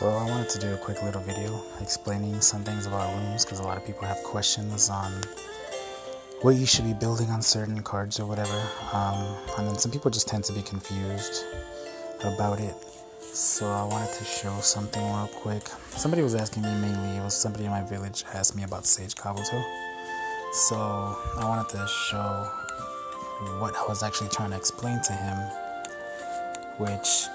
So I wanted to do a quick little video explaining some things about runes because a lot of people have questions on what you should be building on certain cards or whatever. Um, and then some people just tend to be confused about it. So I wanted to show something real quick. Somebody was asking me mainly, it was somebody in my village asked me about Sage Kabuto. So I wanted to show what I was actually trying to explain to him, which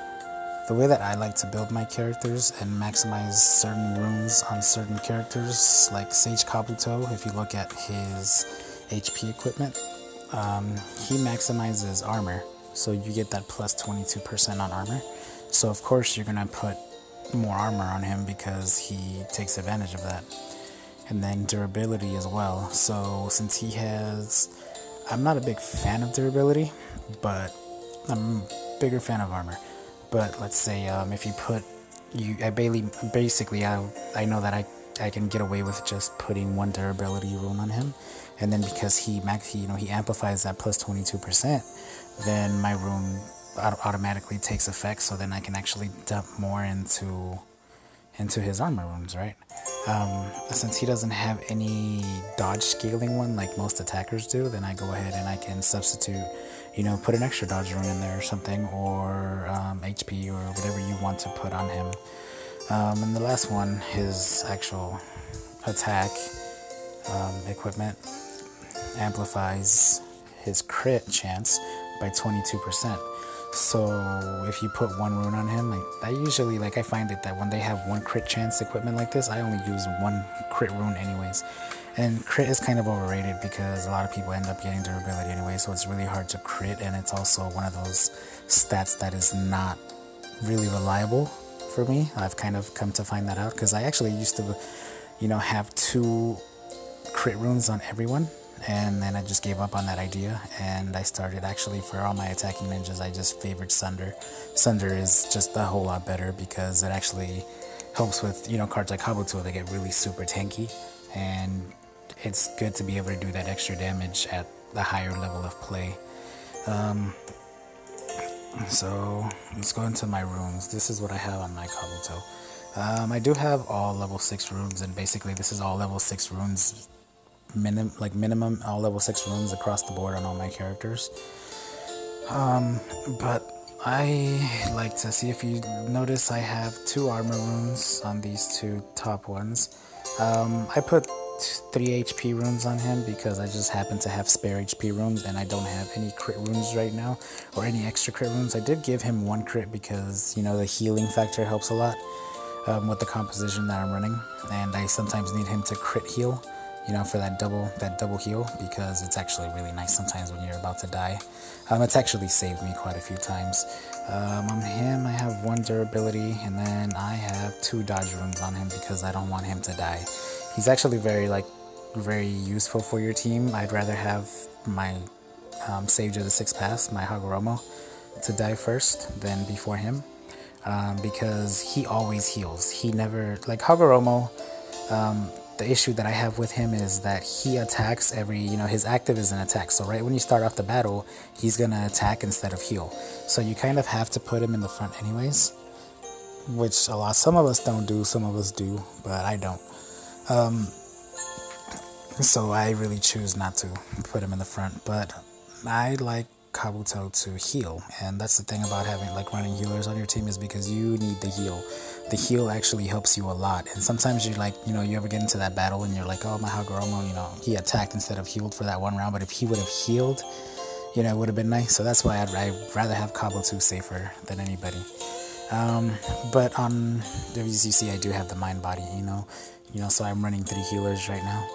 the way that I like to build my characters and maximize certain runes on certain characters, like Sage Kabuto, if you look at his HP equipment, um, he maximizes armor, so you get that plus 22% on armor. So, of course, you're gonna put more armor on him because he takes advantage of that. And then durability as well. So, since he has, I'm not a big fan of durability, but I'm a bigger fan of armor but let's say um, if you put you I barely, basically I, I know that I, I can get away with just putting one durability rune on him. And then because he, max, he you know he amplifies that plus 22% then my rune automatically takes effect. So then I can actually dump more into into his armor runes right? Um, since he doesn't have any dodge scaling one like most attackers do, then I go ahead and I can substitute, you know, put an extra dodge rune in there or something, or um, HP or whatever you want to put on him. Um, and the last one, his actual attack um, equipment amplifies his crit chance by 22%. So if you put one rune on him, like I usually like I find it that when they have one crit chance equipment like this, I only use one crit rune anyways. And crit is kind of overrated because a lot of people end up getting durability anyway, so it's really hard to crit and it's also one of those stats that is not really reliable for me. I've kind of come to find that out because I actually used to you know have two crit runes on everyone and then I just gave up on that idea and I started actually for all my attacking ninjas I just favored Sunder. Sunder is just a whole lot better because it actually helps with you know cards like Kabuto they get really super tanky and it's good to be able to do that extra damage at the higher level of play. Um, so let's go into my runes. This is what I have on my Kabuto. Um, I do have all level 6 runes and basically this is all level 6 runes minim like minimum all level six runes across the board on all my characters. Um, but I like to see if you notice I have two armor runes on these two top ones. Um, I put three HP runes on him because I just happen to have spare HP runes and I don't have any crit runes right now or any extra crit runes. I did give him one crit because you know the healing factor helps a lot um, with the composition that I'm running and I sometimes need him to crit heal you know, for that double that double heal because it's actually really nice sometimes when you're about to die. Um, it's actually saved me quite a few times. Um, on him, I have one durability, and then I have two dodge runes on him because I don't want him to die. He's actually very like very useful for your team. I'd rather have my um, Sage of the Sixth Path, my Hagoromo, to die first than before him. Um, because he always heals. He never like Hagoromo. Um, the issue that I have with him is that he attacks every, you know, his active is an attack. So right when you start off the battle, he's gonna attack instead of heal. So you kind of have to put him in the front anyways, which a lot, some of us don't do, some of us do, but I don't. Um, so I really choose not to put him in the front, but I like Kabuto to heal, and that's the thing about having like running healers on your team is because you need the heal the heal actually helps you a lot. And sometimes you're like, you know, you ever get into that battle and you're like, oh, my Hagoromo, you know, he attacked instead of healed for that one round. But if he would have healed, you know, it would have been nice. So that's why I'd, I'd rather have Kabuto safer than anybody. Um, but on WCC, I do have the mind body, you know, you know, so I'm running three healers right now.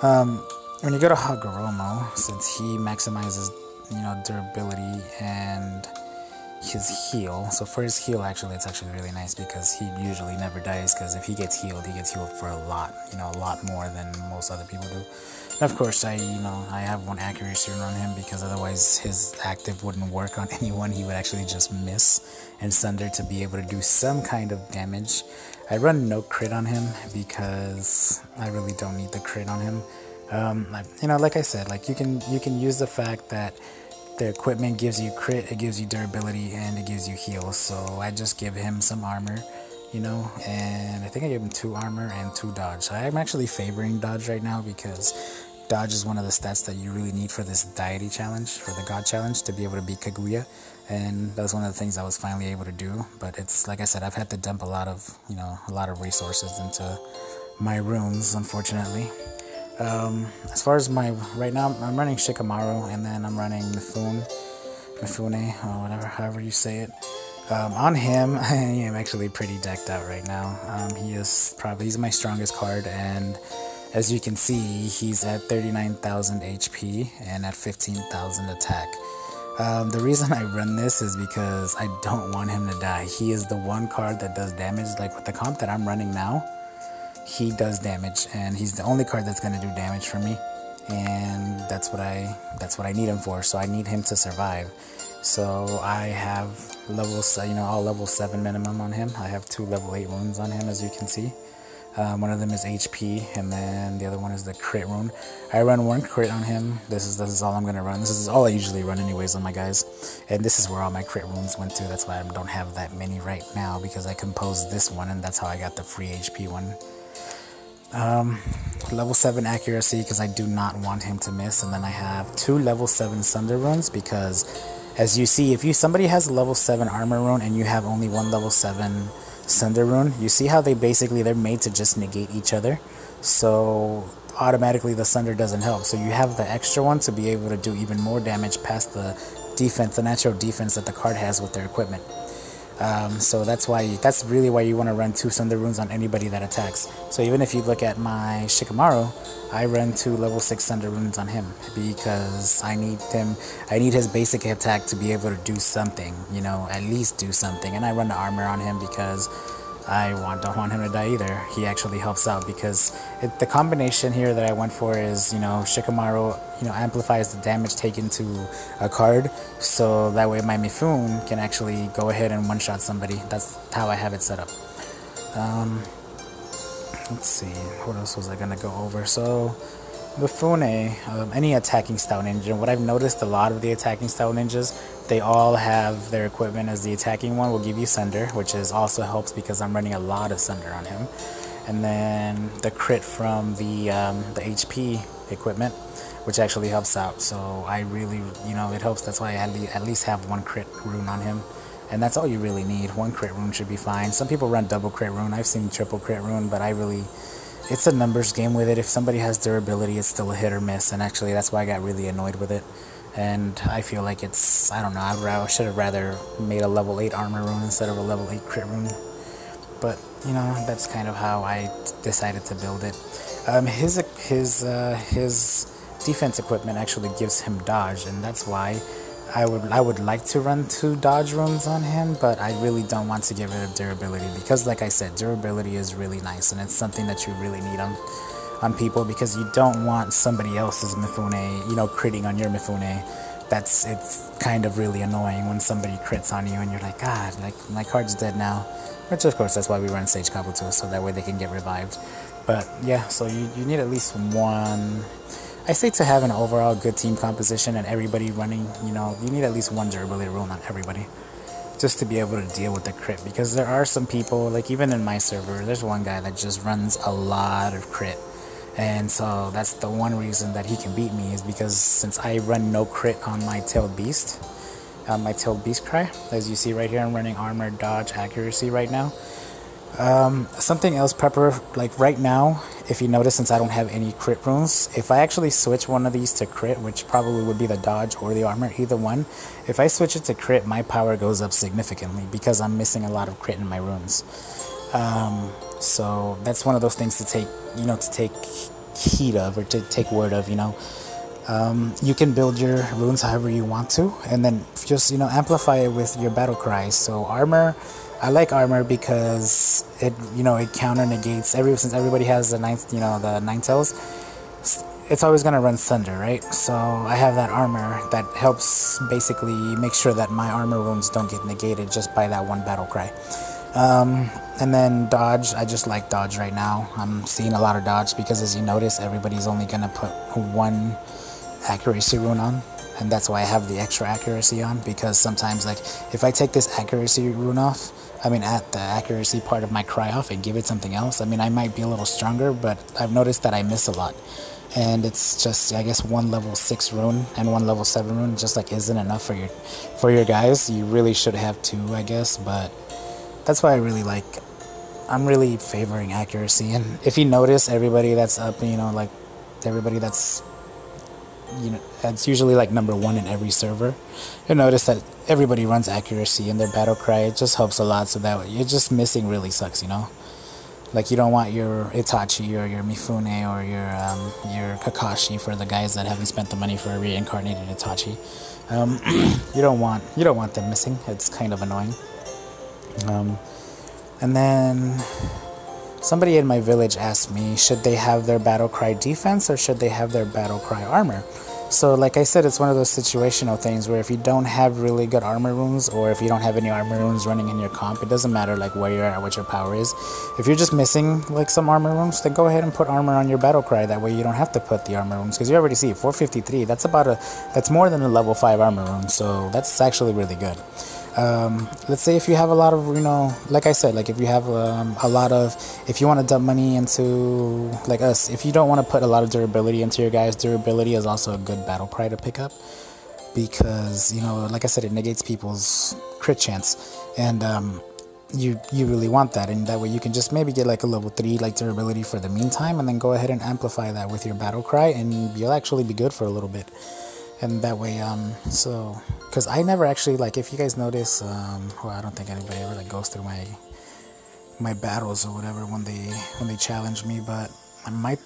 Um, when you go to Hagoromo, since he maximizes, you know, durability and his heal. So for his heal, actually, it's actually really nice because he usually never dies. Because if he gets healed, he gets healed for a lot, you know, a lot more than most other people do. Of course, I, you know, I have one accuracy on him because otherwise his active wouldn't work on anyone. He would actually just miss and Sunder to be able to do some kind of damage. I run no crit on him because I really don't need the crit on him. Um, you know, like I said, like you can you can use the fact that the equipment gives you crit, it gives you durability, and it gives you heal. So I just give him some armor, you know, and I think I gave him two armor and two dodge. I'm actually favoring dodge right now because dodge is one of the stats that you really need for this deity challenge, for the god challenge, to be able to beat Kaguya. And that was one of the things I was finally able to do. But it's like I said, I've had to dump a lot of, you know, a lot of resources into my runes, unfortunately. Um, as far as my right now, I'm running Shikamaru, and then I'm running Mifune, Mifune, or whatever, however you say it. Um, on him, I am actually pretty decked out right now. Um, he is probably he's my strongest card, and as you can see, he's at 39,000 HP and at 15,000 attack. Um, the reason I run this is because I don't want him to die. He is the one card that does damage. Like with the comp that I'm running now, he does damage, and he's the only card that's gonna do damage for me. And that's what I that's what I need him for. So I need him to survive. So I have level, you know, all level 7 minimum on him. I have two level 8 runes on him, as you can see. Um, one of them is HP, and then the other one is the crit rune. I run one crit on him. This is this is all I'm gonna run. This is all I usually run anyways on my guys, and this is where all my crit runes went to. That's why I don't have that many right now because I composed this one, and that's how I got the free HP one. Um, level 7 accuracy because I do not want him to miss, and then I have two level 7 Sunder runes because as you see, if you somebody has a level 7 armor rune and you have only one level 7 Sunder rune, you see how they basically, they're made to just negate each other. So automatically the Sunder doesn't help. So you have the extra one to be able to do even more damage past the defense, the natural defense that the card has with their equipment. Um, so that's why that's really why you want to run two Sunder runes on anybody that attacks. So even if you look at my Shikamaru, I run two level six Sunder runes on him because I need him. I need his basic attack to be able to do something. You know, at least do something. And I run the armor on him because I want, don't want him to die either. He actually helps out because it, the combination here that I went for is, you know, Shikamaru, you know, amplifies the damage taken to a card, so that way my Mifune can actually go ahead and one-shot somebody. That's how I have it set up. Um, let's see, what else was I gonna go over? So, Mifune, um, any attacking style ninja, what I've noticed a lot of the attacking style ninjas, they all have their equipment as the attacking one will give you Sunder, which is also helps because I'm running a lot of Sunder on him. And then the crit from the, um, the HP equipment, which actually helps out. So I really, you know, it helps. That's why I at least have one crit rune on him. And that's all you really need. One crit rune should be fine. Some people run double crit rune. I've seen triple crit rune, but I really it's a numbers game with it. If somebody has durability, it's still a hit or miss. And actually, that's why I got really annoyed with it. And I feel like it's, I don't know, I should have rather made a level 8 armor rune instead of a level 8 crit rune. But, you know, that's kind of how I decided to build it. Um, his, his, uh, his defense equipment actually gives him dodge, and that's why I would I would like to run two dodge runes on him, but I really don't want to get rid of durability because, like I said, durability is really nice and it's something that you really need on on people because you don't want somebody else's Mifune, you know, critting on your Mifune. That's it's kind of really annoying when somebody crits on you and you're like, God, like my card's dead now. Which of course that's why we run Sage Kabuto, so that way they can get revived. But yeah, so you, you need at least one I say to have an overall good team composition and everybody running, you know, you need at least one durability rune on everybody just to be able to deal with the crit. Because there are some people like even in my server there's one guy that just runs a lot of crit. And so that's the one reason that he can beat me is because since I run no crit on my tailed beast uh, my tailed beast cry as you see right here I'm running armor dodge accuracy right now um, something else, Pepper, like right now, if you notice, since I don't have any crit runes, if I actually switch one of these to crit, which probably would be the dodge or the armor, either one, if I switch it to crit, my power goes up significantly because I'm missing a lot of crit in my runes. Um, so that's one of those things to take, you know, to take heed of or to take word of, you know. Um, you can build your runes however you want to, and then just, you know, amplify it with your battle cries. So armor I like armor because it you know it counter negates every since everybody has the ninth you know the nine tails it's always gonna run Sunder right? So I have that armor that helps basically make sure that my armor runes don't get negated just by that one battle cry. Um, and then dodge I just like dodge right now. I'm seeing a lot of dodge because as you notice everybody's only gonna put one accuracy rune on and that's why I have the extra accuracy on because sometimes like if I take this accuracy rune off I mean, at the accuracy part of my cry off and give it something else. I mean, I might be a little stronger, but I've noticed that I miss a lot. And it's just, I guess, one level six rune and one level seven rune just like isn't enough for your, for your guys. You really should have two, I guess. But that's why I really like. I'm really favoring accuracy. And if you notice, everybody that's up, you know, like everybody that's you know that's usually like number one in every server you'll notice that everybody runs accuracy in their battle cry it just helps a lot so that way you're just missing really sucks you know like you don't want your Itachi or your Mifune or your um, your Kakashi for the guys that haven't spent the money for a reincarnated Itachi. Um, you don't want you don't want them missing. It's kind of annoying. Um, and then Somebody in my village asked me, should they have their battle cry defense or should they have their battle cry armor? So, like I said, it's one of those situational things where if you don't have really good armor runes, or if you don't have any armor runes running in your comp, it doesn't matter like where you're at, what your power is. If you're just missing like some armor runes, then go ahead and put armor on your battle cry. That way you don't have to put the armor runes because you already see 453. That's about a that's more than a level five armor rune, so that's actually really good um, let's say if you have a lot of you know like i said like if you have um, a lot of if you want to dump money into like us if you don't want to put a lot of durability into your guys durability is also a good battle cry to pick up because you know like i said it negates people's crit chance and um, you you really want that and that way you can just maybe get like a level 3 like durability for the meantime and then go ahead and amplify that with your battle cry and you'll actually be good for a little bit. And that way um so because i never actually like if you guys notice um well i don't think anybody ever like goes through my my battles or whatever when they when they challenge me but my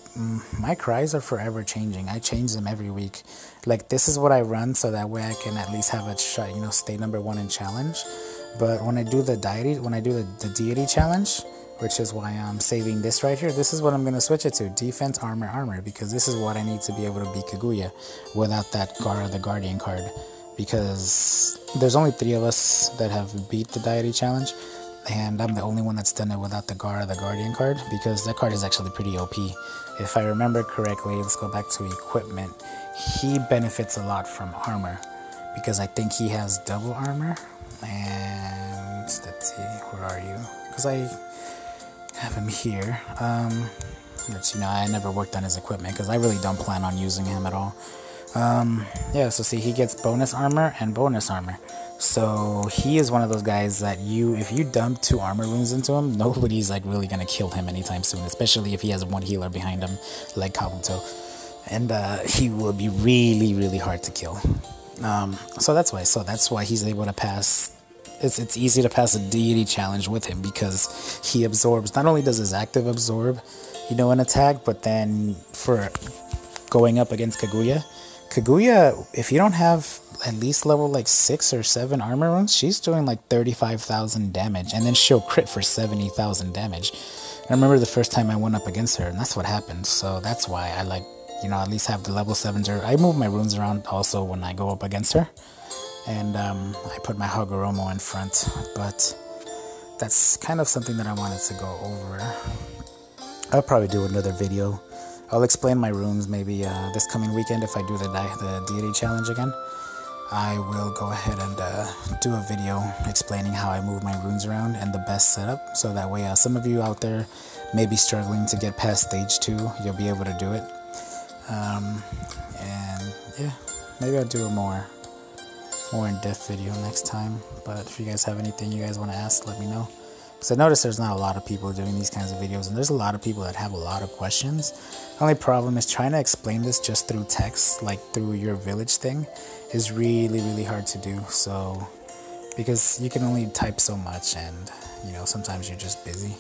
my cries are forever changing. I change them every week. Like this is what i run so that way i can at least have a shot you know stay number one in challenge. But when i do the deity when i do the, the deity challenge which is why I'm saving this right here. This is what I'm going to switch it to, defense, armor, armor, because this is what I need to be able to beat Kaguya without that Gaara the Guardian card, because there's only three of us that have beat the deity challenge, and I'm the only one that's done it without the Gaara the Guardian card, because that card is actually pretty OP. If I remember correctly, let's go back to equipment, he benefits a lot from armor, because I think he has double armor, and let's see, where are you? Because I have him here. Um, which, you know, I never worked on his equipment because I really don't plan on using him at all. Um, yeah, so see, he gets bonus armor and bonus armor. So he is one of those guys that you, if you dump two armor runes into him, nobody's like really gonna kill him anytime soon, especially if he has one healer behind him, like Kabuto. And uh, he will be really, really hard to kill. Um, so that's why. So that's why he's able to pass it's, it's easy to pass a deity challenge with him because he absorbs not only does his active absorb you know an attack but then for going up against kaguya kaguya if you don't have at least level like 6 or 7 armor runes she's doing like 35,000 damage and then she'll crit for 70,000 damage I remember the first time I went up against her and that's what happened so that's why I like you know at least have the level 7s or I move my runes around also when I go up against her and um, I put my Hagoromo in front, but that's kind of something that I wanted to go over. I'll probably do another video. I'll explain my runes maybe uh, this coming weekend if I do the, the deity challenge again. I will go ahead and uh, do a video explaining how I move my runes around and the best setup so that way uh, some of you out there may be struggling to get past stage 2 you'll be able to do it um, and yeah maybe I'll do a more more in-depth video next time. But if you guys have anything you guys want to ask, let me know. Because I noticed there's not a lot of people doing these kinds of videos, and there's a lot of people that have a lot of questions. The only problem is trying to explain this just through text, like through your village thing, is really, really hard to do. So, because you can only type so much, and you know, sometimes you're just busy.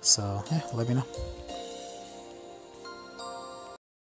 So, yeah, let me know.